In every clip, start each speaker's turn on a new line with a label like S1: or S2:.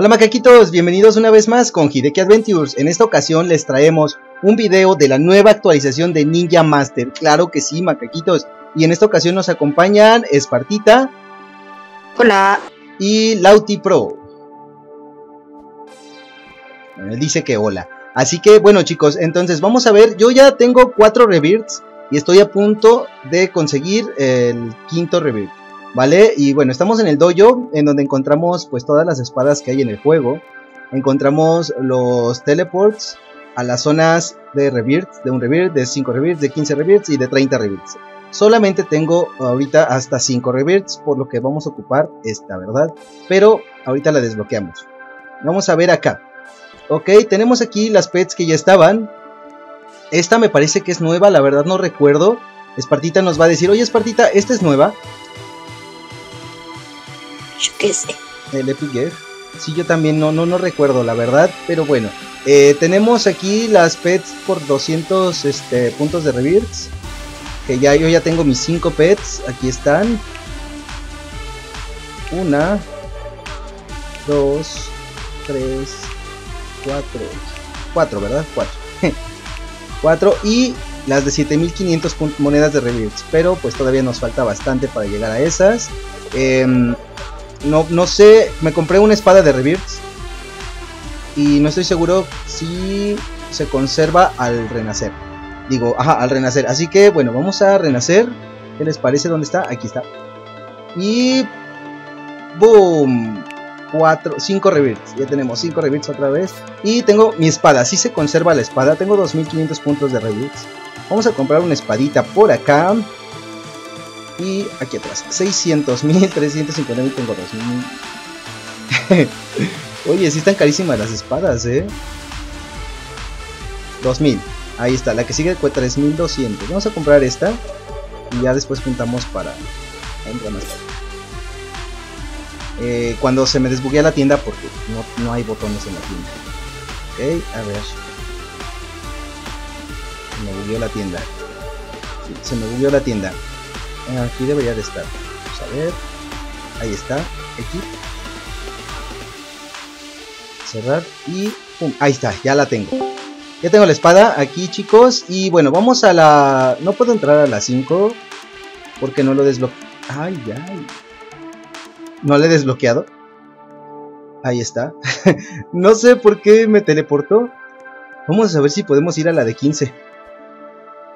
S1: Hola macaquitos, bienvenidos una vez más con Hideki Adventures. En esta ocasión les traemos un video de la nueva actualización de Ninja Master. Claro que sí, macaquitos. Y en esta ocasión nos acompañan Espartita.
S2: Hola.
S1: Y Lauti Pro. Bueno, él dice que hola. Así que bueno chicos, entonces vamos a ver. Yo ya tengo cuatro rebirths y estoy a punto de conseguir el quinto rebirth. ¿Vale? Y bueno, estamos en el dojo, en donde encontramos pues todas las espadas que hay en el juego. Encontramos los teleports a las zonas de rebirth, de un rebirth, de 5 rebirths, de 15 rebirths y de 30 rebirths. Solamente tengo ahorita hasta 5 rebirths, por lo que vamos a ocupar esta, ¿verdad? Pero ahorita la desbloqueamos. Vamos a ver acá. Ok, tenemos aquí las pets que ya estaban. Esta me parece que es nueva, la verdad no recuerdo. Espartita nos va a decir, oye Espartita, ¿esta es nueva?
S2: Yo qué sé.
S1: El Epic Game. Sí, yo también no, no, no recuerdo, la verdad. Pero bueno, eh, tenemos aquí las pets por 200 este, puntos de rebirths. Que ya yo ya tengo mis 5 pets. Aquí están. Una, dos, tres, cuatro. Cuatro, ¿verdad? Cuatro. cuatro y las de 7500 monedas de rebirths. Pero pues todavía nos falta bastante para llegar a esas. Eh, no, no sé, me compré una espada de rebirths. Y no estoy seguro si se conserva al renacer. Digo, ajá, al renacer. Así que bueno, vamos a renacer. ¿Qué les parece? ¿Dónde está? Aquí está. Y... ¡Boom! 4, 5 rebirths. Ya tenemos 5 rebirths otra vez. Y tengo mi espada. Si se conserva la espada. Tengo 2500 puntos de rebirths. Vamos a comprar una espadita por acá. Y aquí atrás, 600 mil, 350 mil, tengo 2000. Oye, sí están carísimas las espadas, ¿eh? 2000. Ahí está, la que sigue cuesta 3200. Vamos a comprar esta. Y ya después juntamos para más eh, cuando se me desbuguea la tienda, porque no, no hay botones en la tienda. Ok, a ver. Se me bugueó la tienda. se me bugueó la tienda. Aquí debería de estar. Vamos a ver. Ahí está. Aquí. Cerrar y ¡pum! Ahí está, ya la tengo. Ya tengo la espada aquí, chicos. Y bueno, vamos a la... No puedo entrar a la 5 porque no lo desbloqueé. Ay, ay. No le he desbloqueado. Ahí está. no sé por qué me teleportó. Vamos a ver si podemos ir a la de 15.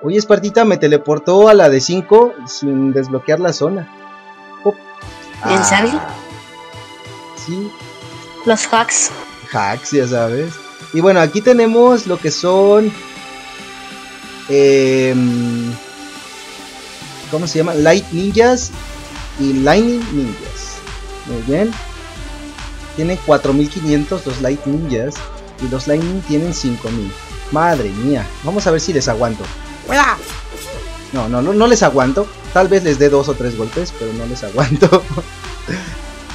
S1: Oye, Espartita me teleportó a la de 5 sin desbloquear la zona.
S2: Oh. ¿En ah, serio?
S1: Sí.
S2: Los hacks.
S1: Hacks, ya sabes. Y bueno, aquí tenemos lo que son... Eh, ¿Cómo se llama? Light Ninjas y Lightning Ninjas. Muy bien. Tienen 4500 los Light Ninjas y los Lightning tienen 5000. Madre mía. Vamos a ver si les aguanto. No, no, no, no les aguanto. Tal vez les dé dos o tres golpes, pero no les aguanto.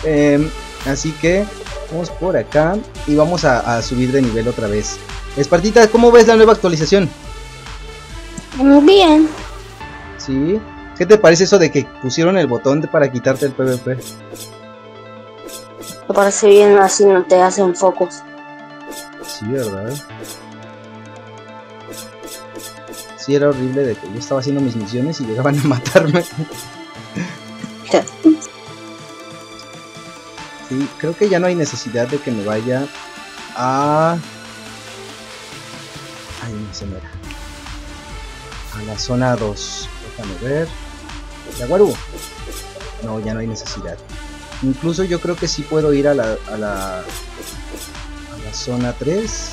S1: Em, así que vamos por acá y vamos a, subir de nivel otra vez. Espartita, ¿cómo ves la nueva actualización?
S2: Bien.
S1: ¿Sí? ¿Qué te parece eso de que pusieron el botón para quitarte el PvP?
S2: Me parece bien, así no te hacen focos.
S1: Sí, ¿verdad? Era horrible de que yo estaba haciendo mis misiones y llegaban a matarme. sí, creo que ya no hay necesidad de que me vaya a... Ay, no se me A la zona 2. Déjame ver. No, ya no hay necesidad. Incluso yo creo que sí puedo ir a la, a la, a la zona 3.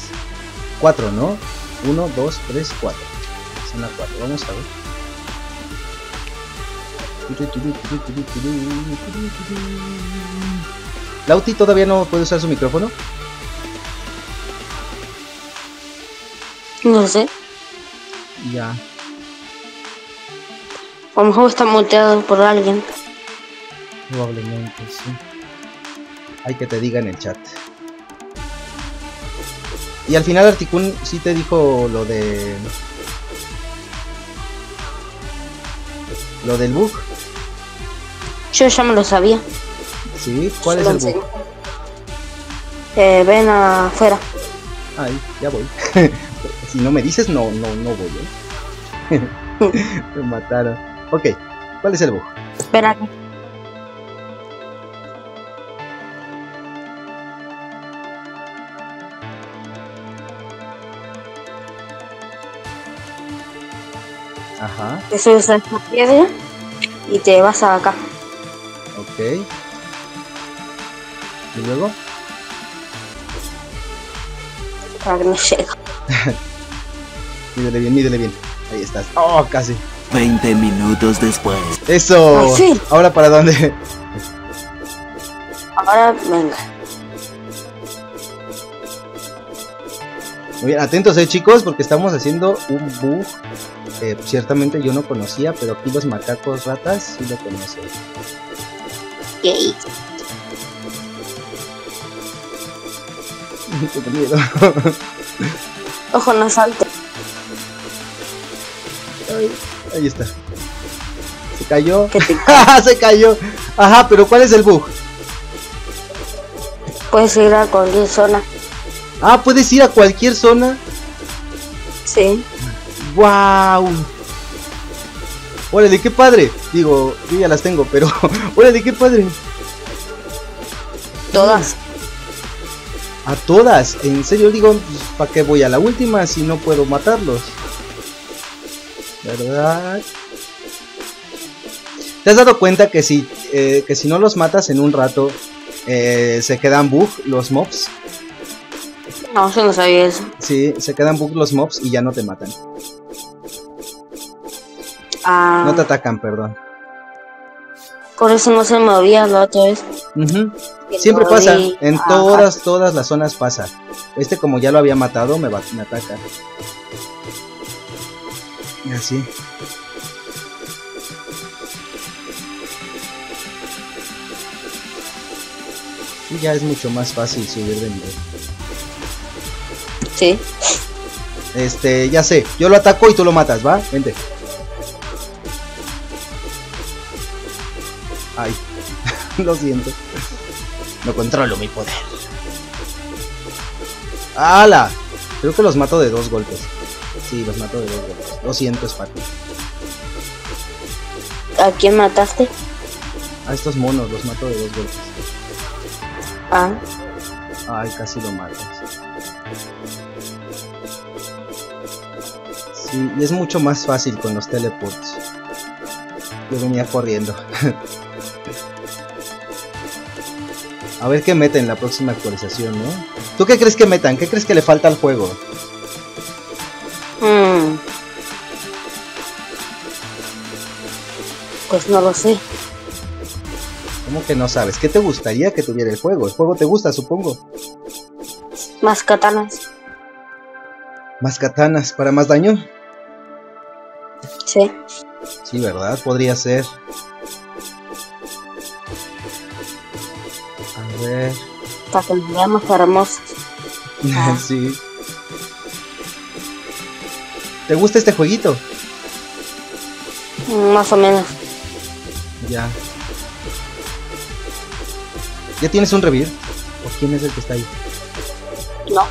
S1: 4, ¿no? 1, 2, 3, 4 zona 4. Vamos a ver. Lauti todavía no puede usar su micrófono.
S2: No sé.
S1: Ya.
S2: A lo mejor está muteado por alguien.
S1: Probablemente, sí. Hay que te diga en el chat. Y al final Articun sí te dijo lo de ¿Lo del bug?
S2: Yo ya me lo sabía.
S1: ¿Sí? ¿Cuál es el bug?
S2: Eh, ven afuera.
S1: Ay, ya voy. si no me dices, no, no, no voy, ¿eh? me mataron. Ok, ¿cuál es el bug?
S2: Espera aquí.
S1: Ajá,
S2: Te subes a esta piedra y te vas acá.
S1: ok. ¿Y luego?
S2: Para que no llegue.
S1: Mídele bien, mídele bien. Ahí estás. Oh, casi.
S3: 20 minutos después.
S1: Eso.
S2: Al fin.
S1: Ahora para dónde?
S2: Ahora venga.
S1: Muy bien, atentos, eh, chicos, porque estamos haciendo un bug. Que ciertamente yo no conocía, pero aquí los macacos ratas sí lo conocen.
S2: Yay.
S1: Miedo.
S2: Ojo, no salte.
S1: Ay, ahí está. Se cayó. Se cayó. Ajá, pero ¿cuál es el bug?
S2: puedes ir a cualquier zona.
S1: Ah, puedes ir a cualquier zona.
S2: Sí.
S1: ¡Wow! Órale, qué padre. Digo, yo ya las tengo, pero. Órale, qué padre.
S2: Todas.
S1: A todas. En serio, digo, ¿para qué voy a la última si no puedo matarlos? ¿Verdad? ¿Te has dado cuenta que si, eh, que si no los matas en un rato, eh, se quedan bug los mobs?
S2: No, yo no sabía eso.
S1: Sí, se quedan bug los mobs y ya no te matan.
S2: Ah,
S1: No te atacan, perdón.
S2: por eso no se movía la otra vez. Que
S1: Siempre pasa, en
S2: Ajá.
S1: todas, todas las zonas pasa. Este como ya lo había matado, me, va, me ataca. Y así. Y ya es mucho más fácil subir de nivel.
S2: Sí.
S1: Este, ya sé, yo lo ataco y tú lo matas, ¿va? Vente. Ay, lo siento. No controlo mi poder. ¡Hala! Creo que los mato de dos golpes. Sí, los mato de dos golpes. Lo siento, Sparky.
S2: ¿A quién mataste?
S1: A estos monos los mato de dos golpes.
S2: Ah,
S1: Ay, casi lo matas. Sí, y es mucho más fácil con los teleports. Yo venía corriendo. A ver qué meten en la próxima actualización, ¿no? ¿Tú qué crees que metan? ¿Qué crees que le falta al juego?
S2: mm. Pues no lo sé.
S1: ¿Cómo que no sabes? ¿Qué te gustaría que tuviera el juego? El juego te gusta, supongo.
S2: Más katanas.
S1: Más katanas para más daño.
S2: Sí.
S1: Sí, ¿verdad? Podría ser. Ver.
S2: Para que veamos hermosos. Ah.
S1: sí. ¿Te gusta este jueguito?
S2: Más o menos.
S1: Ya. ¿Ya tienes un revir? ¿O quién es el que está ahí?
S2: No.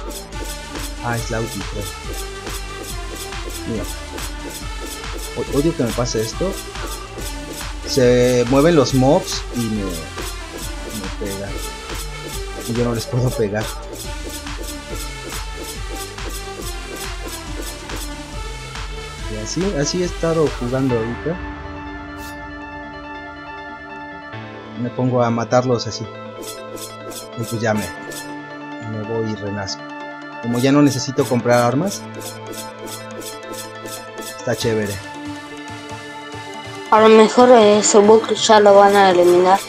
S1: Ah, es Lauti, creo. Mira. O- Odio que me pase esto. Se mueven los mobs y me, me pegan. Y yo no les puedo pegar. Y así, así he estado jugando ahorita. Me pongo a matarlos así. Y pues ya me, me voy y renazco. Como ya no necesito comprar armas, está chévere.
S2: A lo mejor ese bug ya lo van a eliminar.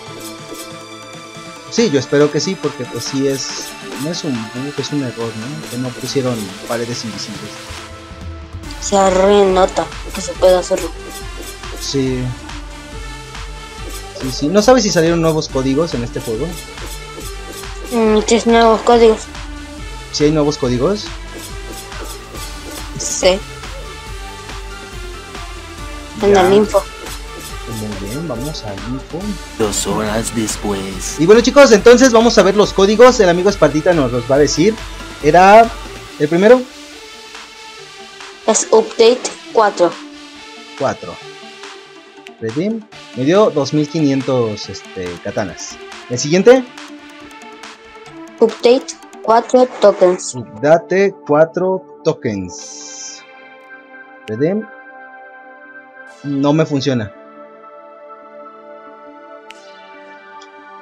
S1: Sí, yo espero que sí, porque pues sí es. No es un es un error, ¿no? Que no pusieron paredes invisibles.
S2: Se nota que se puede hacerlo.
S1: Sí. Sí, sí. ¿No sabes si salieron nuevos códigos en este juego?
S2: Mm, Tres nuevos códigos.
S1: Si hay nuevos códigos.
S2: Sí. En
S1: Ya.
S2: el info.
S1: Muy bien, vamos a info.
S3: Dos horas después.
S1: Y bueno chicos, entonces vamos a ver los códigos. El amigo Espartita nos los va a decir. Era el primero,
S2: Es update 4.
S1: 4. Redeem. Me dio 2500 este, katanas. El siguiente,
S2: Update 4 tokens.
S1: date 4 tokens. Redeem. No me funciona.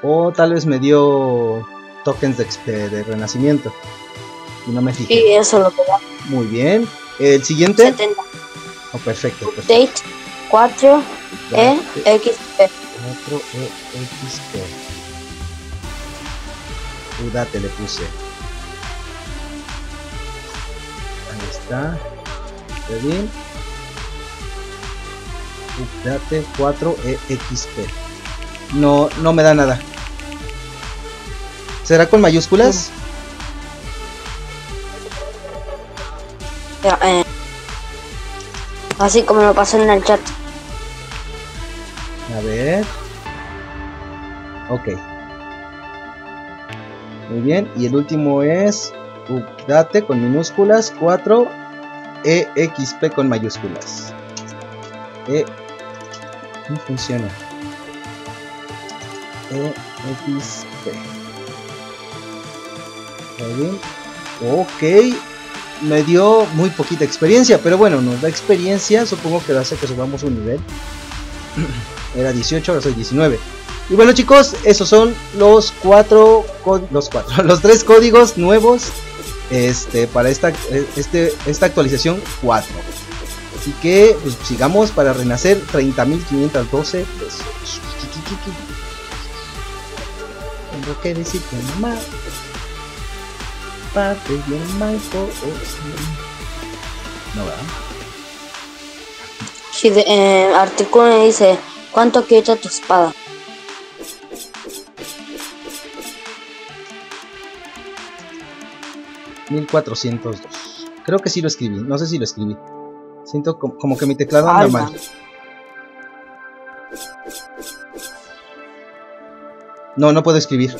S1: O tal vez me dio tokens de, de renacimiento. Y no me fijé.
S2: Y eso lo que da
S1: Muy bien. El siguiente.
S2: 70.
S1: Oh, perfecto, perfecto.
S2: Update 4
S1: Date
S2: EXP.
S1: 4 EXP. Udate le puse. Ahí está. Está bien. Udate 4 EXP. No, no me da nada. ¿Será con mayúsculas?
S2: Ya, eh, Así como lo pasó en el chat.
S1: A ver. Ok. Muy bien. Y el último es Update con minúsculas 4 EXP con mayúsculas. E. No funciona. EXP. Ok. Me dio muy poquita experiencia, pero bueno, nos da experiencia. Supongo que hace que subamos un nivel. Era 18, ahora soy 19. Y bueno chicos, esos son los cuatro, los cuatro, los tres códigos nuevos este, para esta, este, esta actualización 4. Así que pues, sigamos para renacer 30.512 pesos. Tengo que decir que mamá. Parte bien Michael. No,
S2: de, eh, Articuno dice, ¿cuánto quita tu espada?
S1: ¿no? 1402. Creo que sí lo escribí. No sé si lo escribí. Siento como, como que mi teclado anda mal. No, no puedo escribir.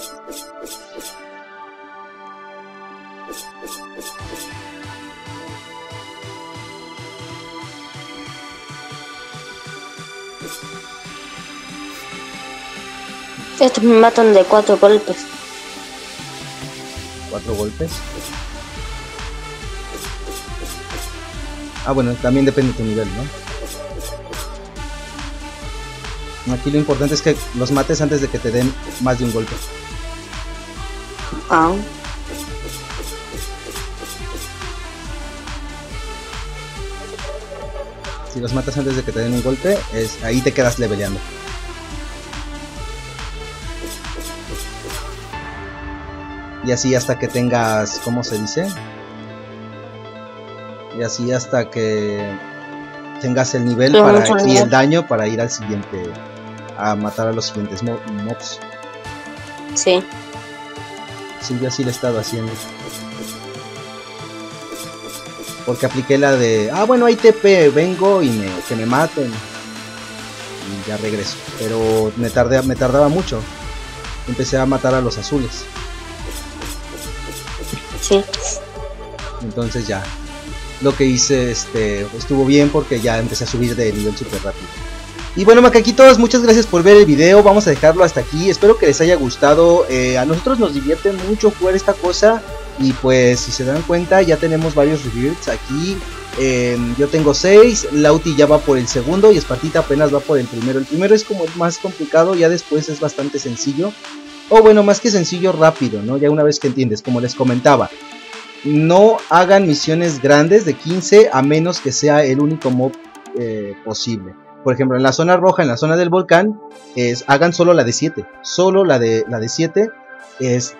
S2: Estos me matan de cuatro golpes.
S1: Cuatro golpes. Ah, bueno, también depende de tu nivel, ¿no? Aquí lo importante es que los mates antes de que te den más de un golpe.
S2: Ah,
S1: Si los matas antes de que te den un golpe, es ahí te quedas leveleando. Y así hasta que tengas, ¿cómo se dice? Y así hasta que tengas el nivel para, y el daño para ir al siguiente, a matar a los siguientes mo- mobs.
S2: sí.
S1: Sí, yo así lo he estado haciendo. Porque apliqué la de, ah, bueno, hay TP, vengo y me, que me maten. Y ya regreso. Pero me, tardé, me tardaba mucho. Empecé a matar a los azules.
S2: Sí.
S1: Entonces ya. Lo que hice este, estuvo bien porque ya empecé a subir de nivel súper rápido. Y bueno, macaquitos, muchas gracias por ver el video. Vamos a dejarlo hasta aquí. Espero que les haya gustado. Eh, a nosotros nos divierte mucho jugar esta cosa. Y pues, si se dan cuenta, ya tenemos varios reviews aquí. Eh, yo tengo 6. Lauti ya va por el segundo. Y Espartita apenas va por el primero. El primero es como más complicado. Ya después es bastante sencillo. O bueno, más que sencillo, rápido, ¿no? Ya una vez que entiendes, como les comentaba. No hagan misiones grandes de 15 a menos que sea el único mob eh, posible. Por ejemplo, en la zona roja, en la zona del volcán, es, hagan solo la de 7. Solo la de, la de 7. Es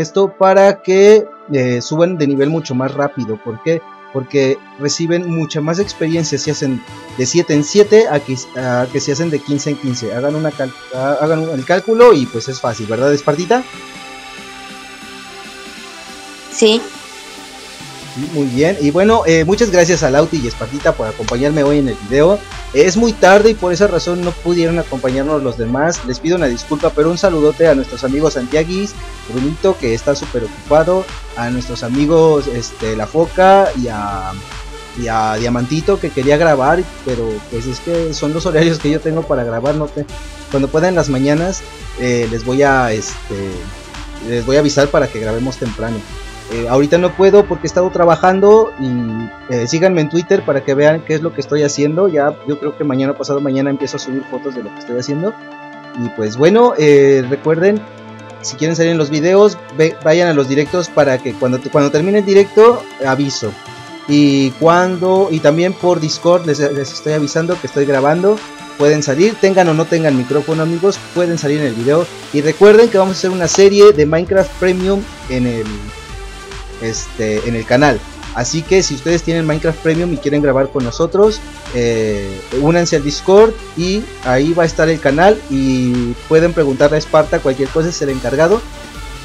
S1: esto para que eh, suban de nivel mucho más rápido. ¿Por qué? Porque reciben mucha más experiencia si hacen de 7 en 7 a que, a que si hacen de 15 en 15. Hagan, una hagan un- el cálculo y pues es fácil, ¿verdad, Espartita?
S2: Sí.
S1: Sí, Muy bien, y bueno, eh, muchas gracias a Lauti y Espartita por acompañarme hoy en el video. Es muy tarde y por esa razón no pudieron acompañarnos los demás. Les pido una disculpa, pero un saludote a nuestros amigos Santiaguis, Brunito, que está súper ocupado, a nuestros amigos este, La Foca y a, y a Diamantito, que quería grabar, pero pues es que son los horarios que yo tengo para grabar. No te, cuando pueda en las mañanas eh, les voy a este les voy a avisar para que grabemos temprano. Eh, ahorita no puedo porque he estado trabajando y eh, síganme en Twitter para que vean qué es lo que estoy haciendo. Ya yo creo que mañana pasado mañana empiezo a subir fotos de lo que estoy haciendo. Y pues bueno, eh, recuerden, si quieren salir en los videos, vayan a los directos para que cuando, cuando termine el directo aviso. Y cuando y también por Discord les, les estoy avisando que estoy grabando pueden salir, tengan o no tengan micrófono amigos, pueden salir en el video. Y recuerden que vamos a hacer una serie de Minecraft Premium en el, este, en el canal. Así que si ustedes tienen Minecraft Premium y quieren grabar con nosotros, eh, únanse al Discord y ahí va a estar el canal y pueden preguntarle a Esparta cualquier cosa, es el encargado.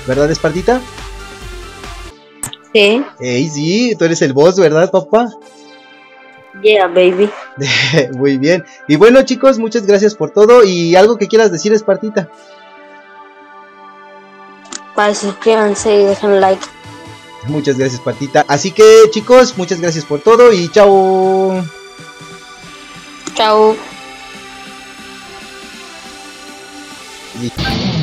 S1: ¿Verdad, Espartita?
S2: Sí.
S1: Ey, sí, tú eres el boss, ¿verdad, papá?
S2: Yeah, baby.
S1: Muy bien. Y bueno, chicos, muchas gracias por todo. Y algo que quieras decir, Espartita.
S2: Para suscríbanse y dejen like.
S1: Muchas gracias, Espartita. Así que, chicos, muchas gracias por todo y chao.
S2: Chao.
S1: Y-